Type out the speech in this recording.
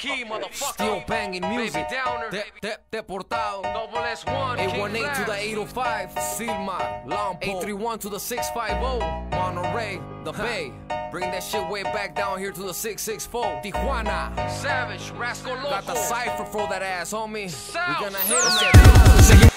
Key. Steel banging music. Baby Downer. De, de, deportado. Double S1. 818 to the 805. Silma. Lompo. 831 to the 650. Monterey. The Bay. Bring that shit way back down here to the 664. Tijuana. Savage, Rascal Loco. Got the cipher for that ass, homie. South We gonna hit him